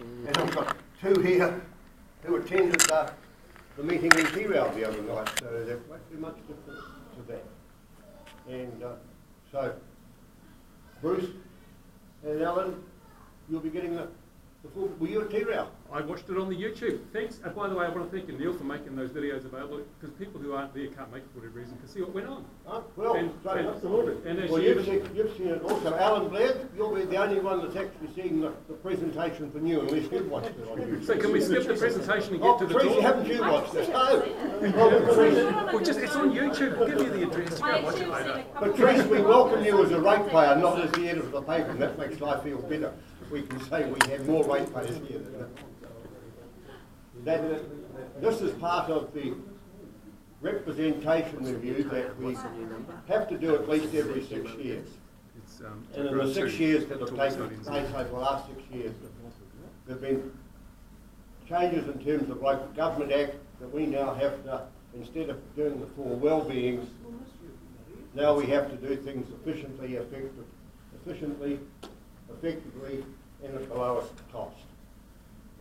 And I've got two here who attended uh, the meeting in Tirau the other night, so there won't be much difference to that. And uh, so, Bruce and Alan, you'll be getting the, the were you at Tirau? I watched it on the YouTube. Thanks. And by the way, I want to thank you, Neil, for making those videos available because people who aren't there can't make it for whatever reason can see what went on. Oh, well, And- so, and- absolutely. and well, you- you've seen, you've seen it also. Alan Blair, you'll be the only one that's actually seen the, the presentation for you, unless you've watched it on YouTube. So can we skip the presentation and Oh, get to the Tracy, talk? haven't you watched it? Oh, it. oh, Well, just it's on YouTube. We'll give you the address. You I can watch it later. But Trace, we welcome you as a ratepayer, not as the editor of the paper, and that makes life feel better. We can say we have more ratepayers here than that. That, this is part of the representation review that we have to do at least every six years. Um, And in the six years that have taken place over the last six years, there have been changes in terms of local government act that we now have to, instead of doing the four well-beings, now we have to do things efficiently, effective, efficiently, effectively, and at the lowest cost.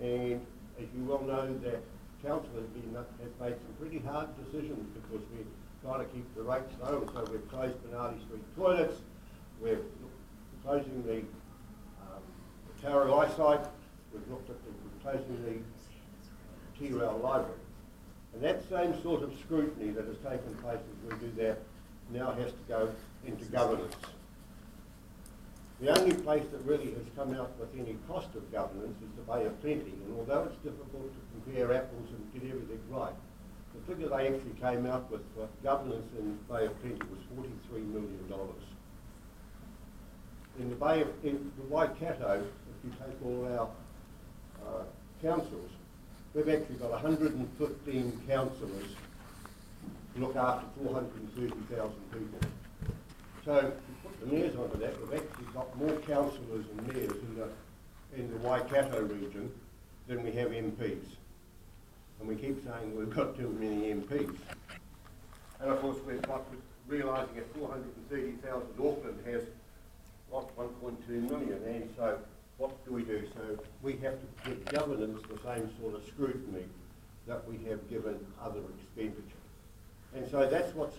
And as you well know, that council has been, has made some pretty hard decisions because we're trying to keep the rates low, so we've closed Bernardi Street toilets, we're closing the, um, the Tirau i-SITE, we've looked at the, closing the Tirau library. And that same sort of scrutiny that has taken place as we do that now has to go into governance. The only place that really has come out with any cost of governance is the Bay of Plenty, and although it's difficult to compare apples and get everything right, the figure they actually came out with for governance in the Bay of Plenty was forty-three million dollars. In the Bay of, in the Waikato, if you take all our uh, councils, we've actually got hundred and fifteen councillors to look after four hundred and thirty thousand people. So, to put the mayors onto that, we've actually got more councillors and mayors in the, in the Waikato region than we have MPs. And we keep saying we've got too many MPs. And of course, we're got, realising at four hundred and thirty thousand, Auckland has, point two million, and so what do we do? So we have to give governance the same sort of scrutiny that we have given other expenditure. And so that's what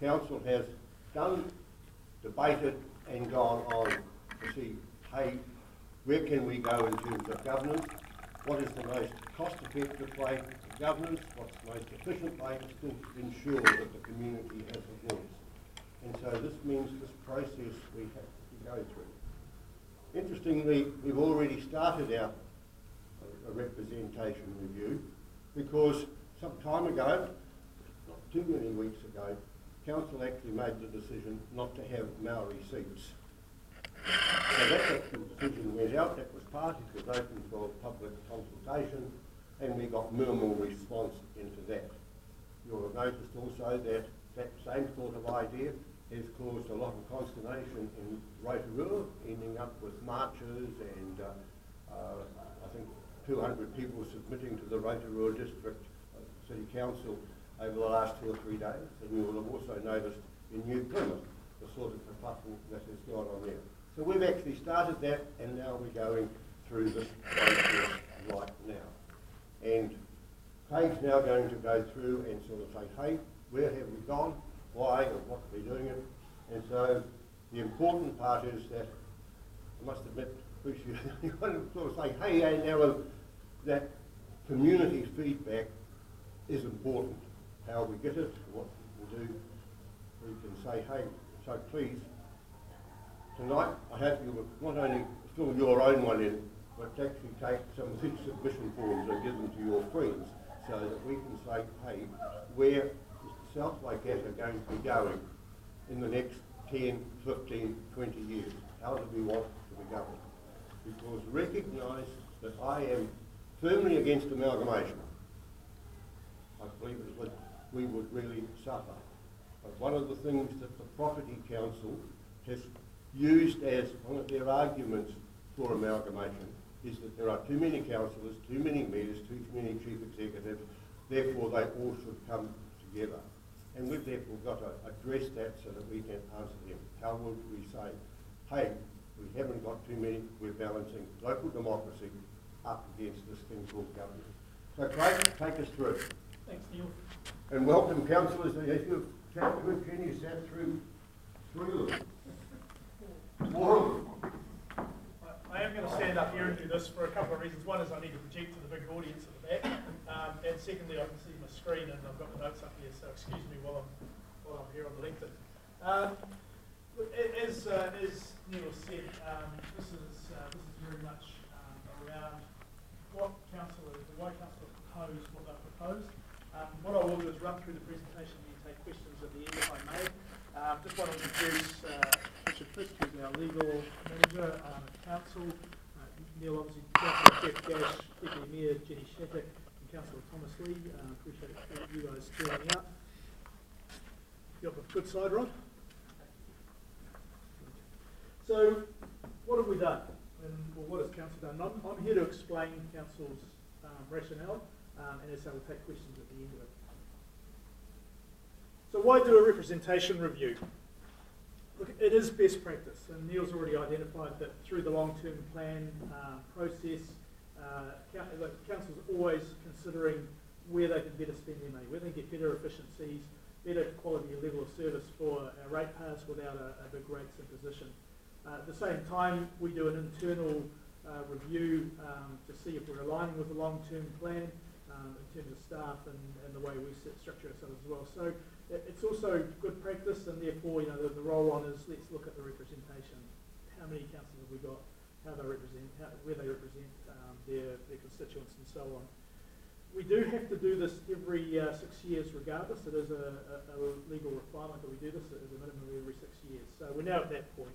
council has done, debated and gone on to see, hey, where can we go in terms of governance? What is the most cost-effective way of governance? What's the most efficient way to ensure that the community has a voice? And so this means this process we have to go through. Interestingly, we've already started our uh, representation review because some time ago, not too many weeks ago, council actually made the decision not to have Maori seats. So that actual decision went out, that was passed, it was open for public consultation, and we got minimal response into that. You'll have noticed also that that same sort of idea has caused a lot of consternation in Rotorua, ending up with marches and uh, uh, I think 200 people submitting to the Rotorua District City Council over the last two or three days. And you will have also noticed in New Plymouth the sort of kerfuffle that has gone on there. So we've actually started that and now we're going through this process right now. And Craig's now going to go through and sort of say, hey, where have we gone? Why and what are we doing it? And so the important part is that, I must admit, Bruce, you, want to sort of say, hey, hey, now that community feedback is important. How we get it, what we do, we can say, hey, so please, tonight I hope you not only fill your own one in, but actually take some of these submission forms and give them to your friends so that we can say, hey, where is the South Waikato going to be going in the next 10, 15, 20 years? How do we want to be going? Because recognise that I am firmly against amalgamation. I believe it would, we would really suffer. But one of the things that the Property Council has used as one of their arguments for amalgamation is that there are too many councillors, too many mayors, too many chief executives, therefore they all should come together. And we've therefore got to address that so that we can answer them. How would we say, hey, we haven't got too many, we're balancing local democracy up against this thing called government. So Craig, take us through. Thanks, Neil. And welcome councillors, if you've chatted with Kenny, sat through three of them. Four of them. I- am going to stand up here and do this for a couple of reasons. One is I need to project to the big audience at the back. Um, and secondly, I can see my screen and I've got the notes up here, so excuse me while I'm, while I'm here on the LinkedIn. Um, as, uh, as Neil said, um, this is, uh, this is very much um, around what councillors, the why councillors propose what they propose. Um, what I will do is run through the presentation and take questions at the end if I may. Um, just want to introduce uh, Richard Fisk, who's our legal manager, um, council, uh, Neil obviously, councillor Jeff Gash, Deputy Mayor Jenny Shattock, and councillor Thomas Lee. Uh, appreciate you guys turning out. You got a good side, Rod? So, what have we done? And, well, what has council done? I'm, I'm here to explain council's um, rationale, um, and as I will take questions at the end of it. So why do a representation review? Look, it is best practice, and Neil's already identified that through the long-term plan uh, process, uh, council's always considering where they can better spend their money, where they can get better efficiencies, better quality level of service for our ratepayers without a, a big rates imposition. Uh, at the same time, we do an internal uh, review um, to see if we're aligning with the long-term plan um, in terms of staff and, and the way we structure ourselves as well. So it, it's also good practice, and therefore, you know, the, the roll-on is let's look at the representation. How many councillors have we got? How they represent, how, where they represent um, their, their constituents, and so on. We do have to do this every uh, six years regardless. It is a, a, a legal requirement that we do this as a minimum every six years. So we're now at that point.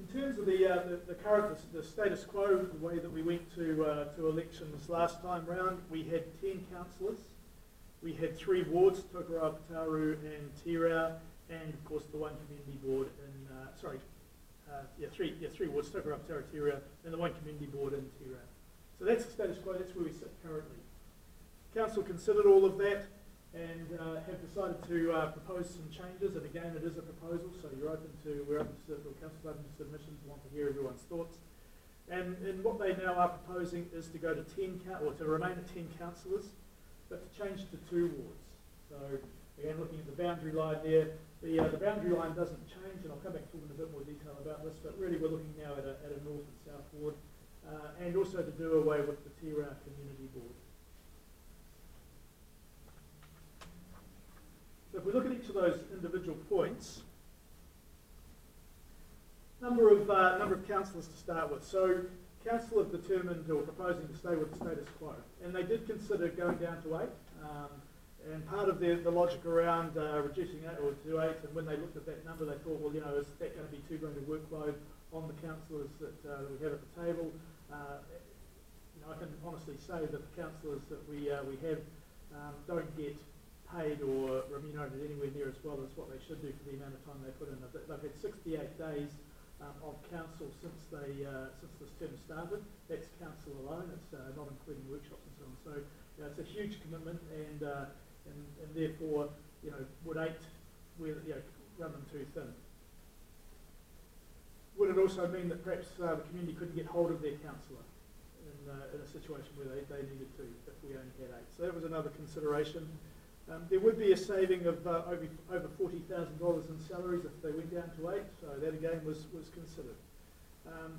In terms of the, uh, the, the current, the, the status quo, the way that we went to, uh, to elections last time round, we had 10 councillors. We had three wards, Tokoroa, Putaruru and Tirau, and of course the one community board in, uh, sorry, uh, yeah, three, yeah, three wards, Tokoroa, Putaruru, Tirau, and the one community board in Tirau. So that's the status quo, that's where we sit currently. Council considered all of that and uh, have decided to uh, propose some changes, and again, it is a proposal, so you're open to, we're open to, the council's open to submissions, want to hear everyone's thoughts. And, and what they now are proposing is to go to 10, coun- or to remain at 10 councillors, but to change to two wards. So, again, looking at the boundary line there, the, uh, the boundary line doesn't change, and I'll come back to in a bit more detail about this, but really we're looking now at a, at a north and south ward, uh, and also to do away with the Tirau Community Board. So if we look at each those individual points, number of uh, number of councillors to start with. So council have determined or proposing to stay with the status quo, and they did consider going down to eight. Um, and part of the, the logic around uh, reducing eight or to eight, and when they looked at that number, they thought, well, you know, is that going to be too great a workload on the councillors that, uh, that we have at the table? Uh, you know, I can honestly say that the councillors that we uh, we have um, don't get paid or remunerated anywhere near as well as what they should do for the amount of time they put in. They've, had 68 days um, of council since they uh, since this term started. That's council alone. It's uh, not including workshops and so on. So it's a huge commitment, and, uh, and and therefore you know would eight we you know, run them too thin. Would it also mean that perhaps uh, the community couldn't get hold of their councillor in, uh, in a situation where they, they needed to if we only had eight? So that was another consideration. Um, there would be a saving of uh, over, over $40,000 in salaries if they went down to eight, so that again was, was considered. Um,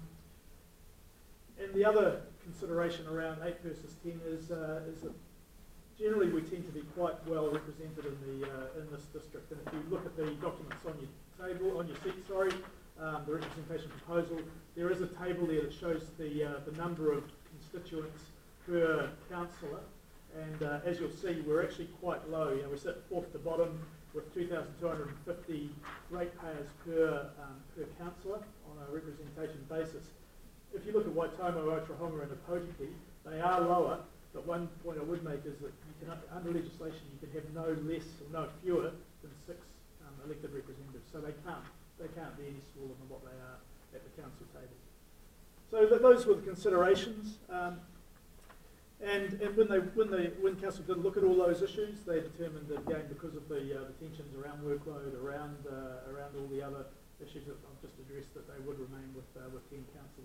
and the other consideration around eight versus 10 is, uh, is that generally we tend to be quite well represented in, the, uh, in this district. And if you look at the documents on your table, on your seat, sorry, um, the representation proposal, there is a table there that shows the, uh, the number of constituents per councillor. And uh, as you'll see, we're actually quite low. You know, we sit fourth to bottom with 2,250 ratepayers per, um, per councillor on a representation basis. If you look at Waitomo, Otorohanga and Opotiki, they are lower, but one point I would make is that can, under legislation you can have no less or no fewer than six um, elected representatives. So they can't, they can't be any smaller than what they are at the council table. So th- those were the considerations. Um, and, and when they when they when council did look at all those issues, they determined that again because of the, uh, the tensions around workload, around uh, around all the other issues that I've just addressed, that they would remain with, uh, with ten councillors.